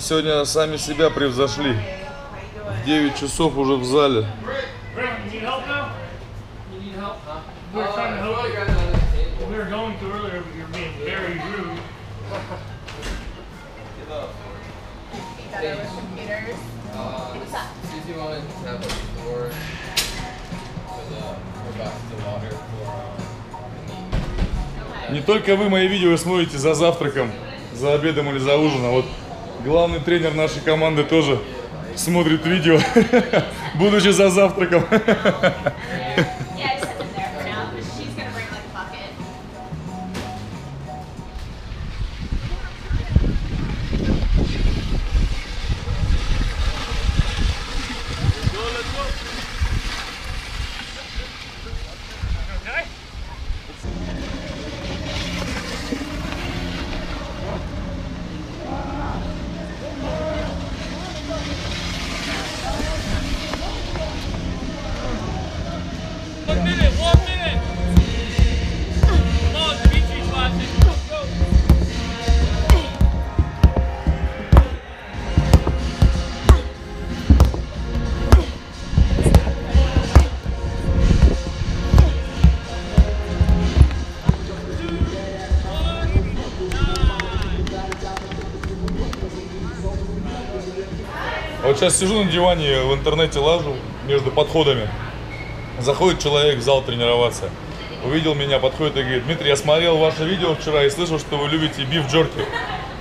Мы сегодня сами себя превзошли. В 9 часов уже в зале. Um, Не только вы мои видео смотрите за завтраком, за обедом или за ужином. Вот главный тренер нашей команды тоже смотрит видео, будучи за завтраком. сейчас сижу на диване, в интернете лажу между подходами. Заходит человек в зал тренироваться. Увидел меня, подходит и говорит, Дмитрий, я смотрел ваше видео вчера и слышал, что вы любите биф джорки.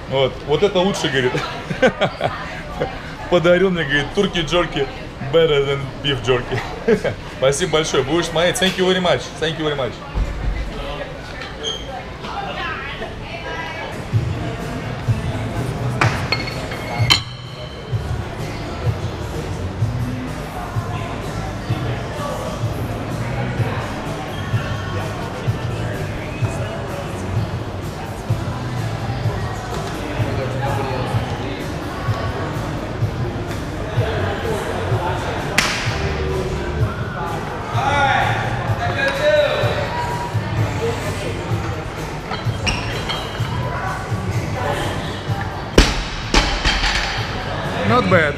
Вот, вот это лучше, говорит. Подарил мне, говорит, турки джорки better than beef jerky. Спасибо большое. Будешь смотреть. Thank you very much. Thank you very much. Not bad.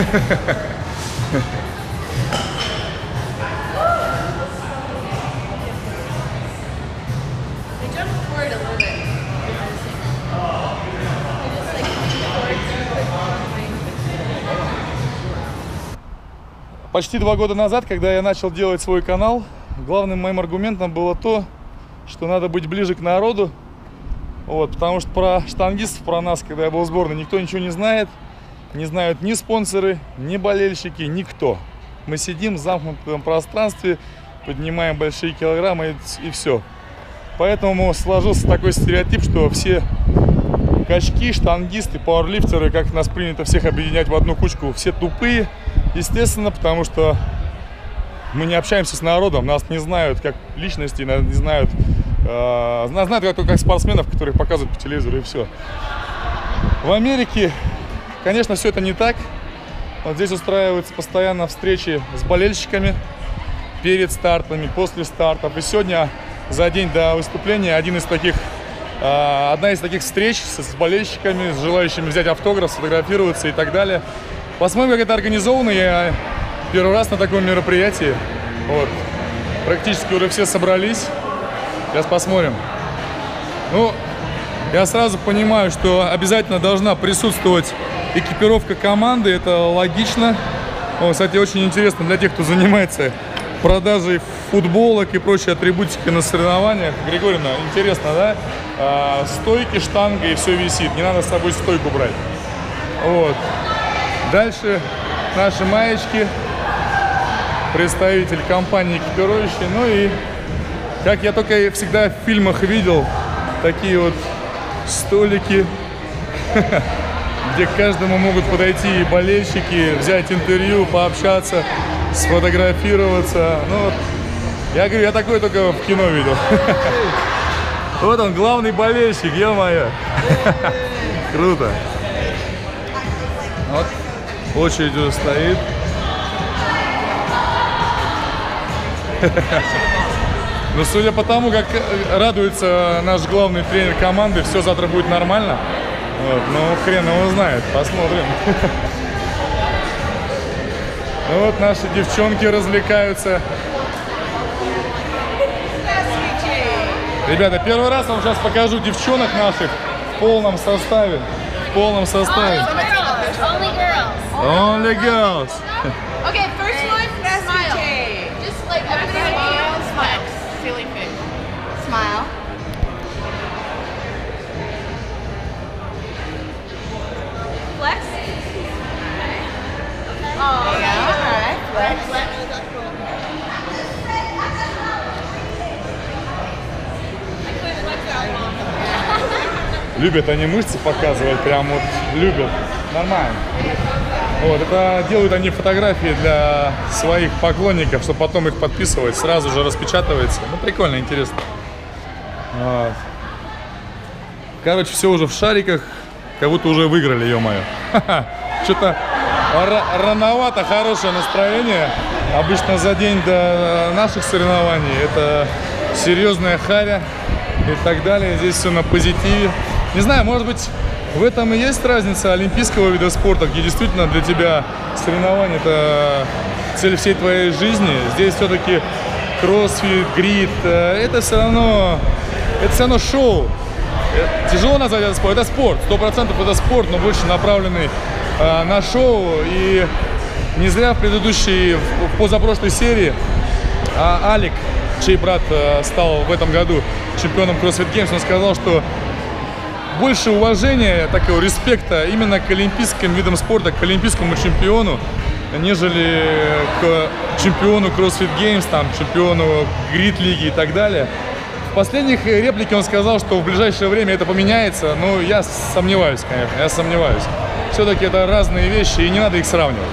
They Почти два года назад, когда я начал делать свой канал, главным моим аргументом было то, что надо быть ближе к народу. Вот, потому что про штангистов, про нас, когда я был в сборной, никто ничего не знает. Не знают ни спонсоры, ни болельщики, никто. Мы сидим в замкнутом пространстве, поднимаем большие килограммы и, все. Поэтому сложился такой стереотип, что все качки, штангисты, пауэрлифтеры, как нас принято всех объединять в одну кучку, все тупые, естественно, потому что мы не общаемся с народом, нас не знают как личности, нас не знают, э, нас знают только как спортсменов, которых показывают по телевизору и все. В Америке, конечно, все это не так. Вот здесь устраиваются постоянно встречи с болельщиками перед стартами, после стартов. И сегодня за день до выступления один из таких, э, одна из таких встреч с, с болельщиками, с желающими взять автограф, сфотографироваться и так далее. Посмотрим, как это организовано. Я первый раз на таком мероприятии. Вот. Практически уже все собрались. Сейчас посмотрим. Ну, я сразу понимаю, что обязательно должна присутствовать экипировка команды. Это логично. О, кстати, очень интересно для тех, кто занимается продажей футболок и прочей атрибутики на соревнованиях. Григорьевна, интересно, да? А, стойки, штанга и все висит. Не надо с собой стойку брать. Вот. Дальше наши маечки. Представитель компании экипирующей. Ну и, как я только всегда в фильмах видел, такие вот столики, где к каждому могут подойти и болельщики, взять интервью, пообщаться, сфотографироваться. Ну, вот, я говорю, я такое только в кино видел. Вот он, главный болельщик, ё-моё. Круто. Очередь уже стоит. Но судя по тому, как радуется наш главный тренер команды, все завтра будет нормально. Вот, ну, хрен его знает, посмотрим. Ну вот наши девчонки развлекаются. Ребята, первый раз вам сейчас покажу девчонок наших в полном составе. В полном составе. Only girls. Only girls. Okay, first one, smile. Just like everything smile, smile. Silly face. Smile. Flex. Oh, yeah, alright. Flex. Любят они мышцы показывать, прям вот любят. Нормально. Вот, это делают они фотографии для своих поклонников, чтобы потом их подписывать, сразу же распечатывается. Ну, прикольно, интересно. Вот. Короче, все уже в шариках, как будто уже выиграли, ё-моё. Что-то рановато хорошее настроение. Обычно за день до наших соревнований это серьезная харя и так далее. Здесь все на позитиве. Не знаю, может быть, в этом и есть разница олимпийского вида спорта, где действительно для тебя соревнование это цель всей твоей жизни. Здесь все-таки кроссфит, грит, э, это все равно, это все равно шоу. Э, Тяжело назвать это спорт. Это спорт, сто процентов это спорт, но больше направленный э, на шоу. И не зря в предыдущей, в позапрошлой серии а, Алик, чей брат стал в этом году чемпионом CrossFit Games, он сказал, что больше уважения, такого респекта именно к олимпийским видам спорта, к олимпийскому чемпиону, нежели к чемпиону CrossFit Games, там, чемпиону Грит Лиги и так далее. В последних реплике он сказал, что в ближайшее время это поменяется, но я сомневаюсь, конечно, я сомневаюсь. Все-таки это разные вещи, и не надо их сравнивать.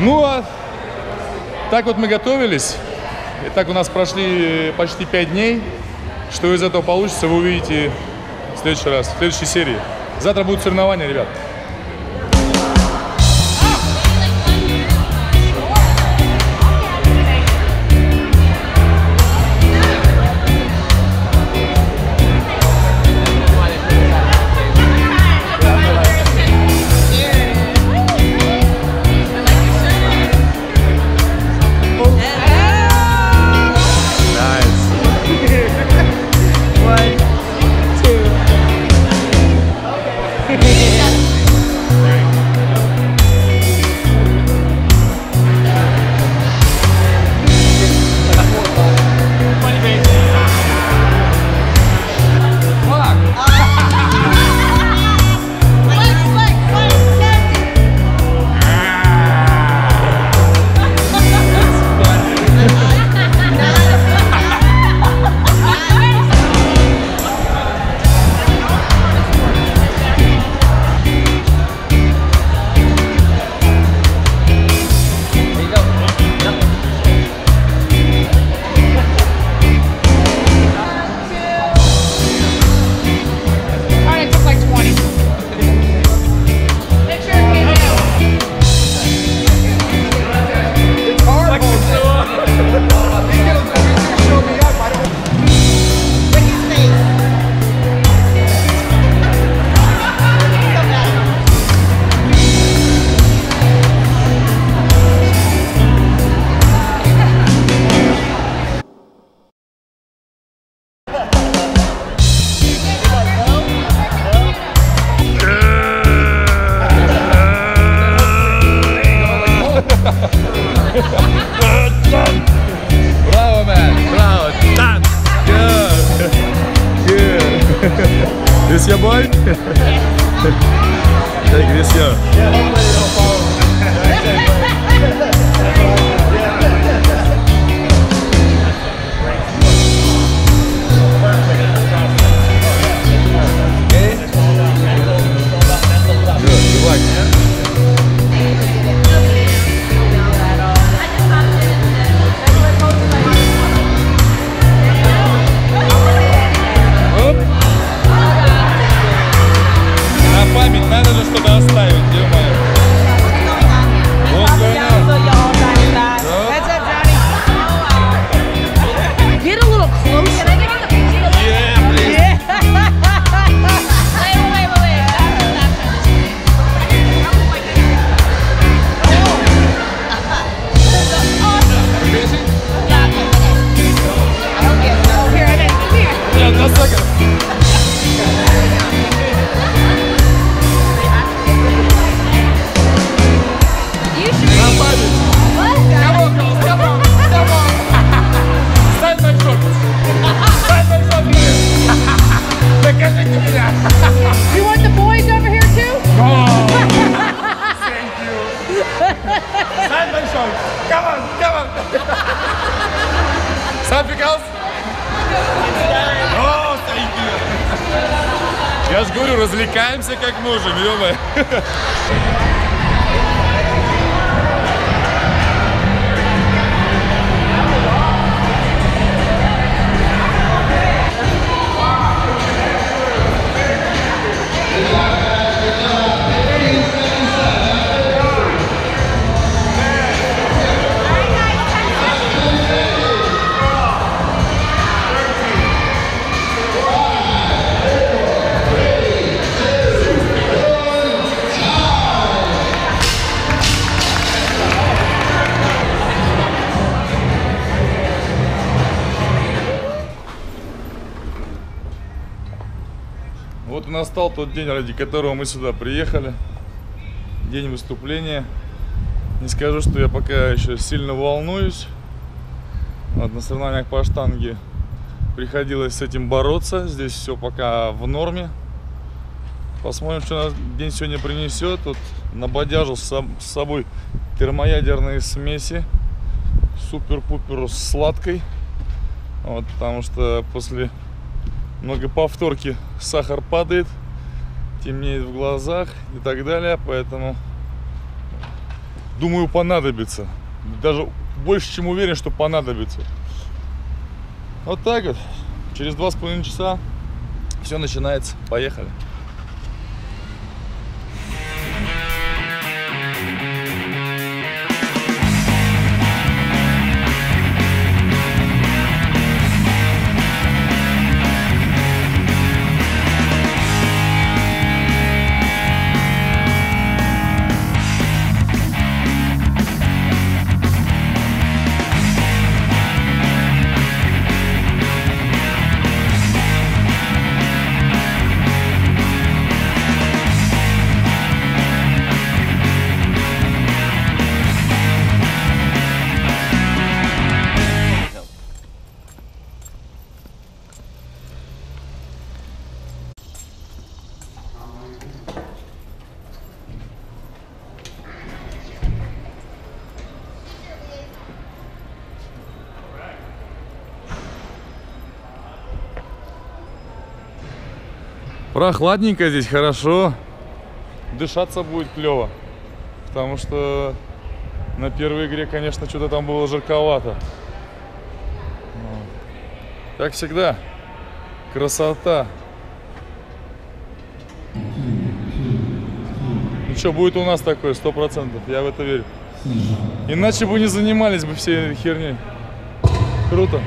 Ну, а так вот мы готовились. И так у нас прошли почти 5 дней. Что из этого получится, вы увидите следующий раз, в следующей серии. Завтра будут соревнования, ребят. Тот день, ради которого мы сюда приехали. День выступления. Не скажу, что я пока еще сильно волнуюсь. Вот, на соревнованиях по штанге приходилось с этим бороться. Здесь все пока в норме. Посмотрим, что нас день сегодня принесет. Тут набодяжил с соб- с собой термоядерные смеси. Супер-пупер сладкой. Вот, потому что после много повторки сахар падает, темнеет в глазах и так далее, поэтому думаю понадобится. Даже больше чем уверен, что понадобится. Вот так вот. Через два с половиной часа все начинается. Поехали. Прохладненько здесь, хорошо. Дышаться будет клево. Потому что на первой игре, конечно, что-то там было жарковато. Ну, Как всегда, красота. Ну что, будет у нас такое, сто процентов, я в это верю. Иначе бы не занимались бы этой херней. Круто.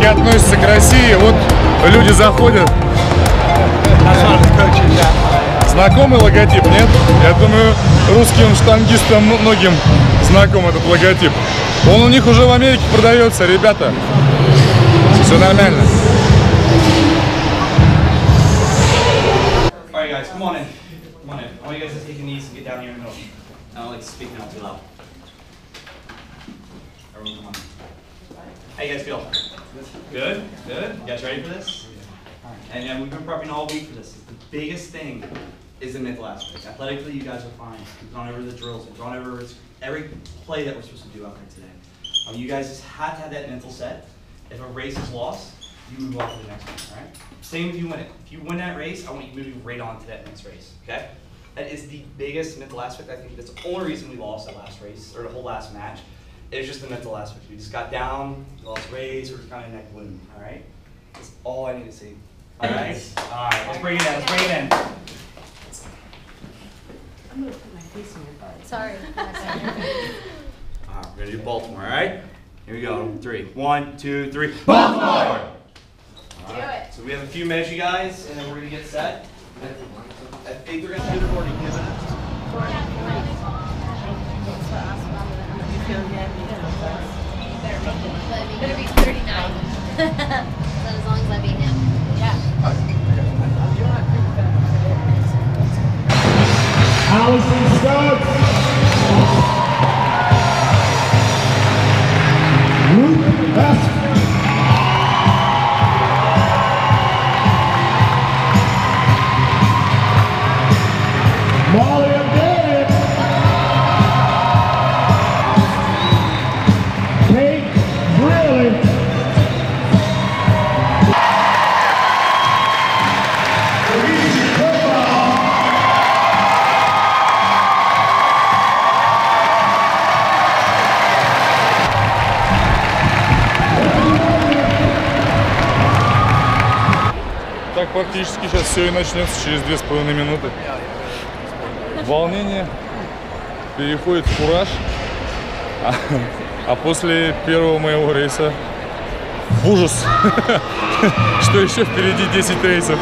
Америке относятся к России. Вот люди заходят. Знакомый логотип, нет? Я думаю, русским штангистам многим знаком этот логотип. Он у них уже в Америке продается, ребята. Все нормально. How you guys feel? Good? Good? You guys ready for this? And yeah, we've been prepping all week for this. The biggest thing is the mental aspect. Athletically, you guys are fine. We've gone over the drills. We've gone over every play that we're supposed to do out there today. Um, you guys just have to have that mental set. If a race is lost, you move on to the next one, all right? Same if you win it. If you win that race, I want you moving right on to that next race, okay? That is the biggest mental aspect. I think that's the only reason we lost that last race, or the whole last match. It was just the mental aspect. We just got down, lost race, we're kind of neck balloon, all right? That's all I need to see. All right? All right, let's bring it in, let's bring it in. I'm gonna put my face in your butt. Sorry. All right, we're gonna do Baltimore, all right? Here we go, three. One, two, three. Baltimore! Do it. So we have a few minutes, you guys, and then we're gonna get set. I think they're gonna do the boarding. Give it. Better be 39. Not as long as I beat him. Yeah. Allison Scott. Luke. Практически сейчас все и начнется через две с половиной минуты. Волнение переходит в кураж. А, а после первого моего рейса ужас, что еще впереди 10 рейсов.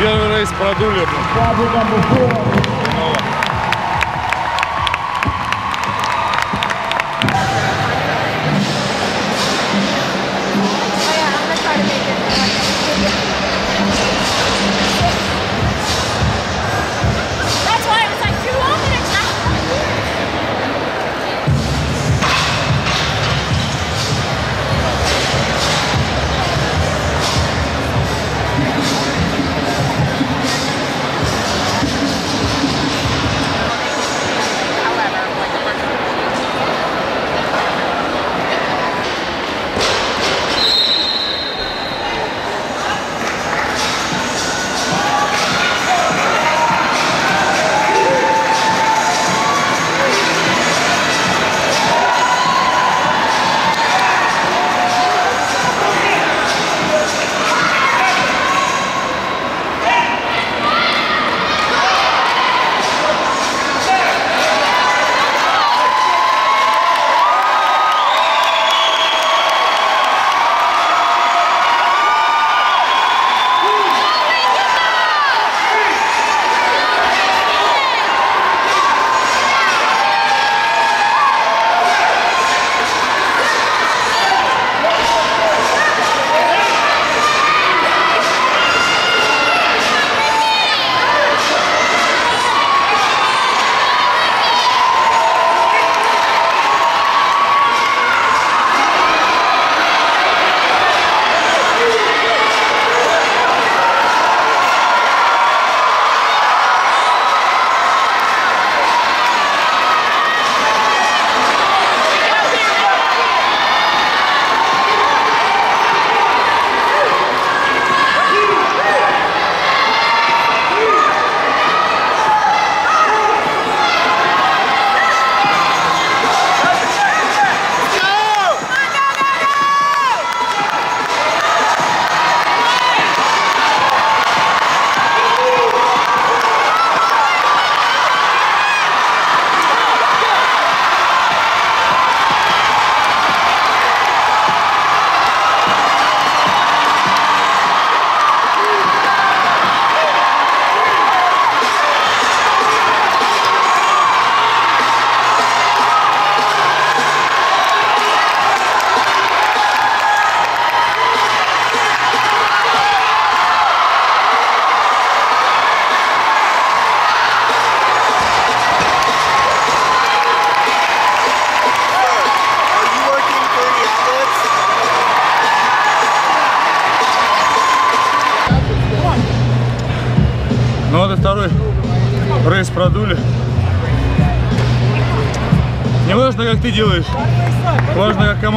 Первый рейс продули.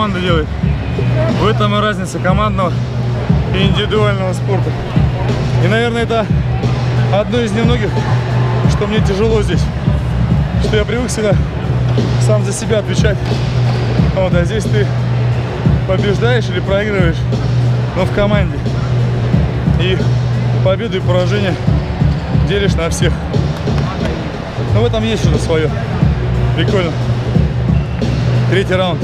Команда делает. В этом и разница командного и индивидуального спорта. И, наверное, это одно из немногих, что мне тяжело здесь. Что я привык всегда сам за себя отвечать. Вот, а здесь ты побеждаешь или проигрываешь, но в команде. И победу и поражение делишь на всех. Но в этом есть что-то свое. Прикольно. Третий раунд.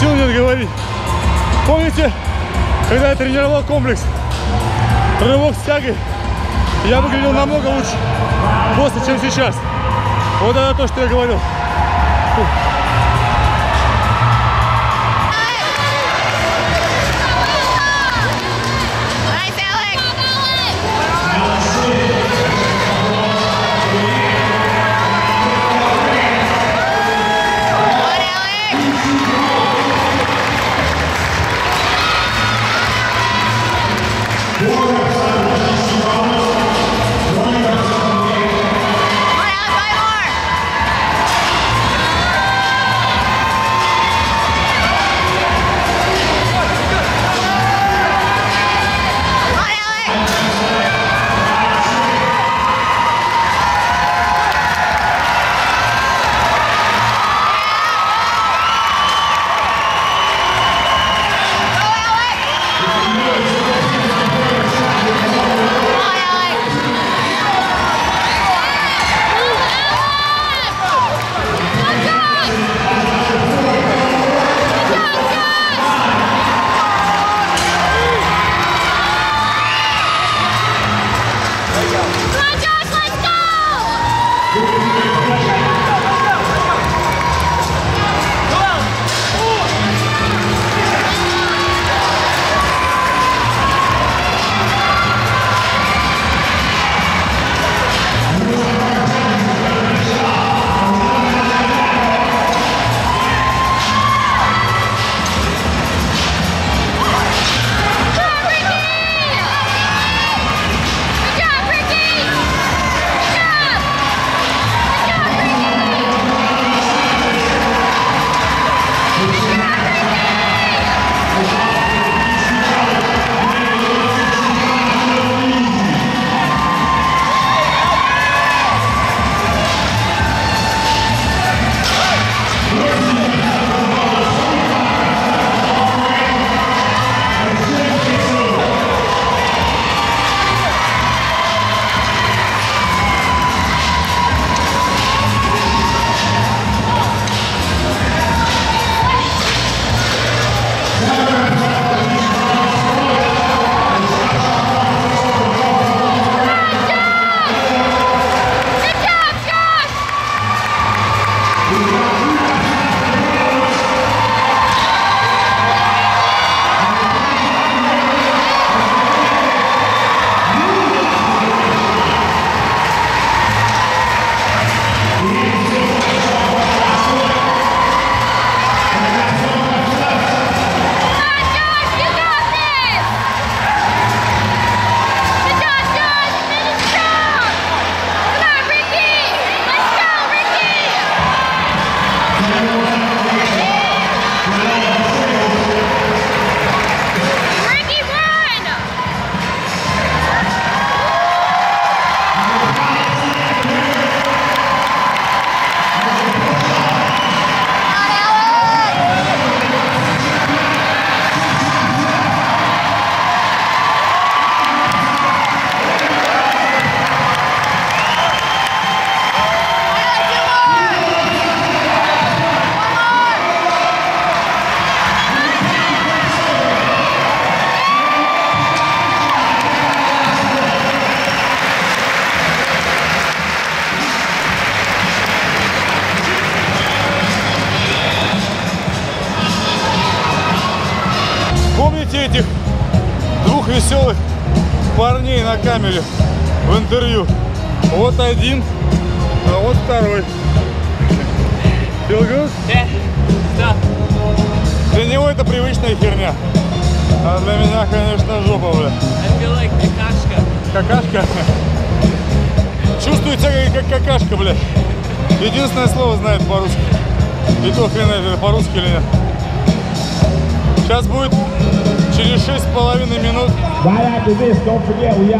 Сил нет говорить. Помните, когда я тренировал комплекс рывок с тягой, я выглядел намного лучше после, чем сейчас. Вот это то, что я говорил.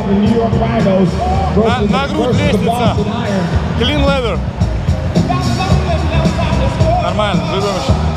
The New York Rhinos versus, На- на грудь лестница. Clean leather. Нормально, живем еще.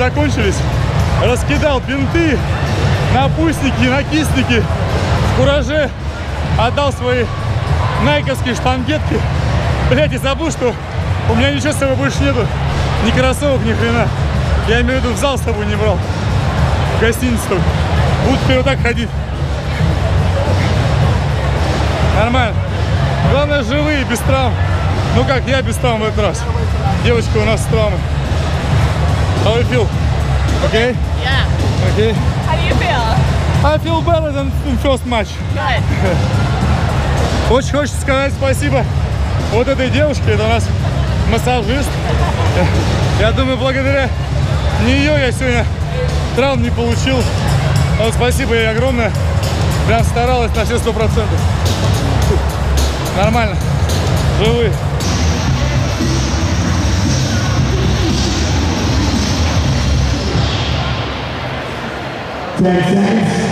Закончились. Раскидал бинты, напульсники, накисники. В кураже отдал свои найковские штангетки. Блять, и забыл, что у меня ничего с собой больше нету. Ни кроссовок, ни хрена. Я имею в виду, в зал с собой не брал. В гостинице только. Будут теперь вот так ходить. Нормально. Главное, живые, без травм. Ну как, я без травм в этот раз. Девочка у нас с травмой. How do you feel? Okay? Yeah. Okay. How do you feel? I feel better than in first match. Good. Очень хочется сказать спасибо вот этой девушке, это у нас массажист. Я думаю, благодаря нее я сегодня травм не получил. А вот спасибо ей огромное. Прям старалась на все сто процентов. Нормально. Живы. 10 seconds.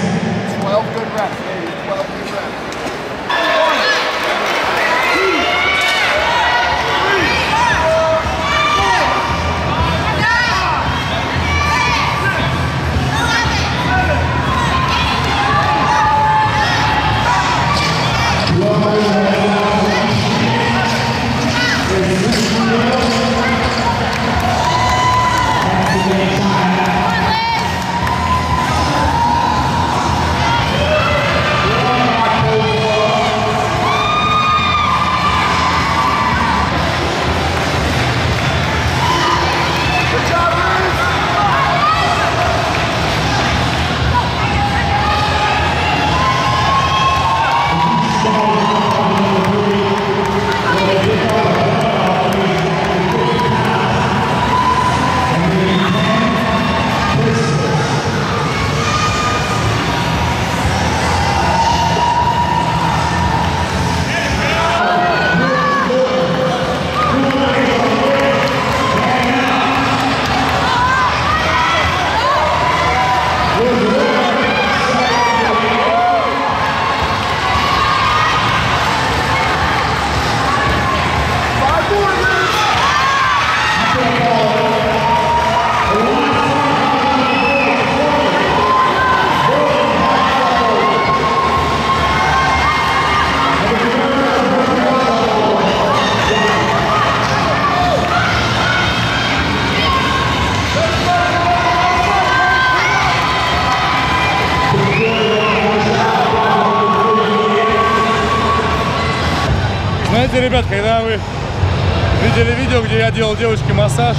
Девочке массаж,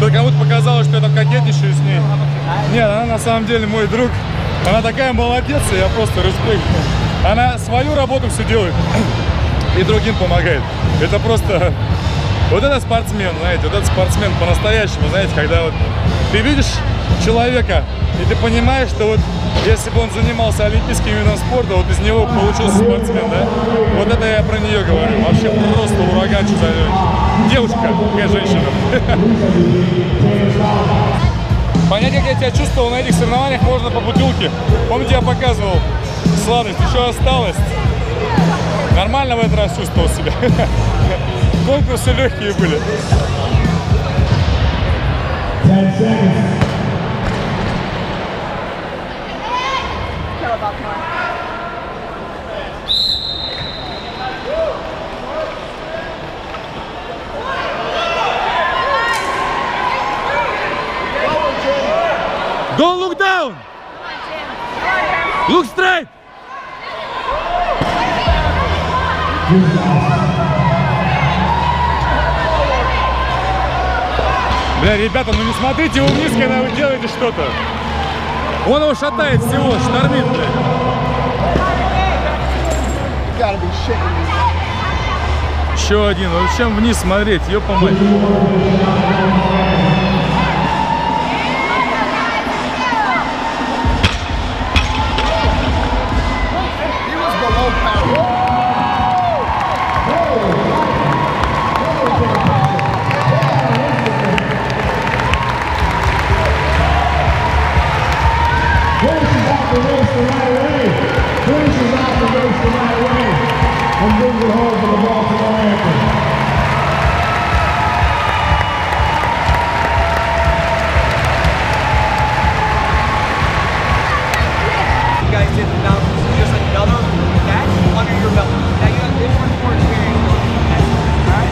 то кому-то показалось, что я там кокетничаю с ней. Нет, она на самом деле мой друг. Она такая молодец, и я просто респект. Она свою работу все делает и другим помогает. Это просто... Вот это спортсмен, знаете, вот это спортсмен по-настоящему, знаете, когда вот ты видишь человека, и ты понимаешь, что вот если бы он занимался олимпийским видом спорта, вот из него получился спортсмен, да? Вот это я про нее говорю. Вообще просто ураган, что за девушка, какая женщина. Понять, как я себя чувствовал на этих соревнованиях, можно по бутылке. Помните, я показывал сладость, еще осталось. Нормально в этот раз чувствовал себя. Конкурсы легкие были. Ten seconds. Ребята, ну не смотрите его вниз, когда вы делаете что-то. Он его шатает всего, штормит. Еще один. Зачем вниз смотреть? Ёпа мать. You guys did just another under your belt. Now you have this. Alright?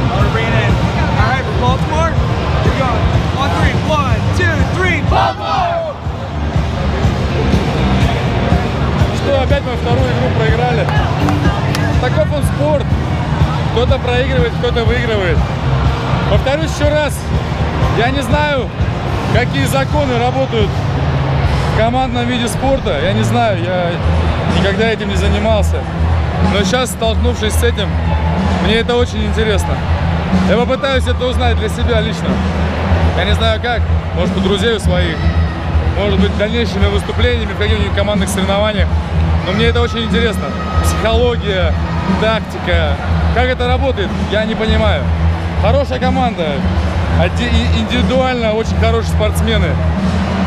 I'm gonna bring it in. Alright, for Baltimore, we Baltimore! Что, опять мы вторую игру проиграли? Таков он спорт. Кто-то проигрывает, кто-то выигрывает. Повторюсь еще раз, я не знаю, какие законы работают в командном виде спорта. Я не знаю, я никогда этим не занимался. Но сейчас, столкнувшись с этим, мне это очень интересно. Я попытаюсь это узнать для себя лично. Я не знаю как, может у друзей у своих, может быть дальнейшими выступлениями в каких-нибудь командных соревнованиях. Но мне это очень интересно. Психология, тактика, как это работает, я не понимаю. Хорошая команда, индивидуально очень хорошие спортсмены,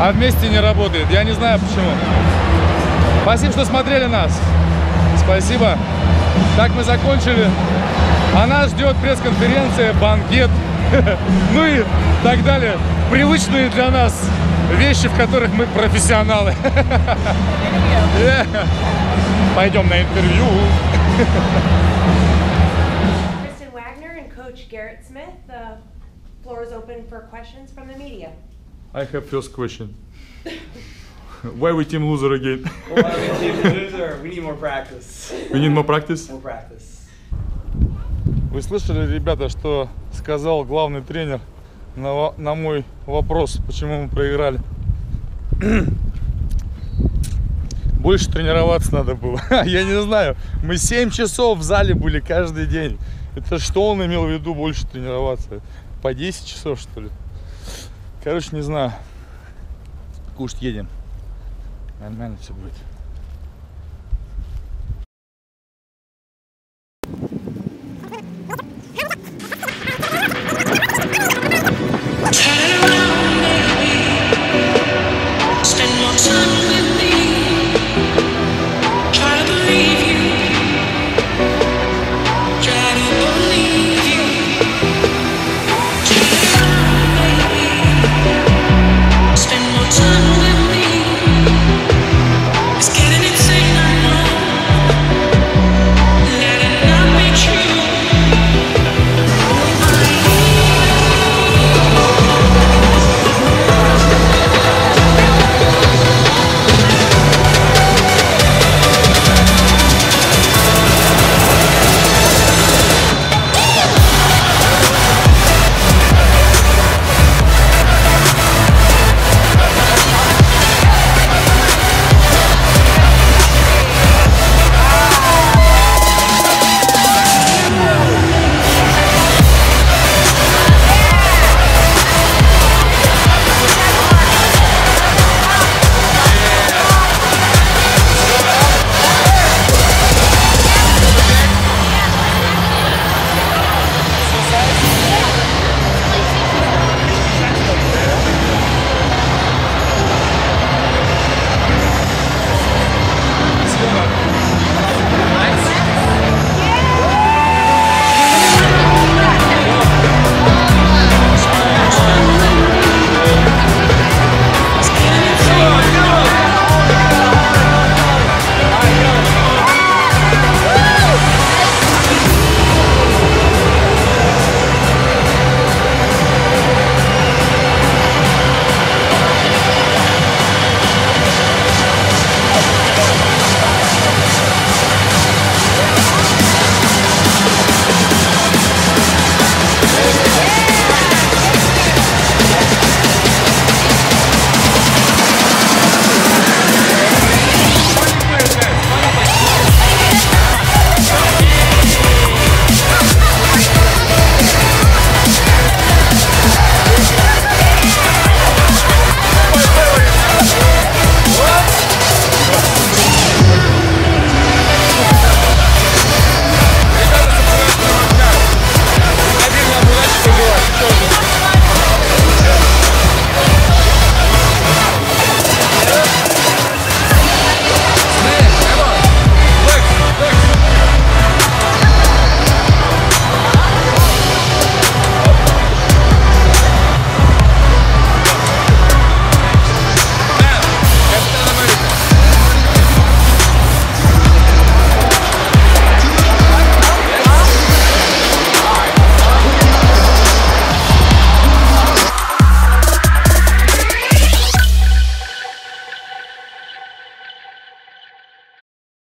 а вместе не работает. Я не знаю почему. Спасибо, что смотрели нас. Спасибо. Так мы закончили. А нас ждет пресс-конференция, банкет, ну и так далее. Привычные для нас вещи, в которых мы профессионалы. Пойдем на интервью. Kristen Wagner and Coach Garrett Smith. The floor is open for questions from the media. I have first question. Why we team loser again? I mean, team loser, we need more practice. We need more practice. More practice. Вы слышали, ребята, что сказал главный тренер на, на мой вопрос, почему мы проиграли? Больше тренироваться надо было. Я не знаю. Мы 7 часов в зале были каждый день. Это что он имел в виду больше тренироваться? По 10 часов, что ли? Короче, не знаю. Кушать едем. Нормально все будет.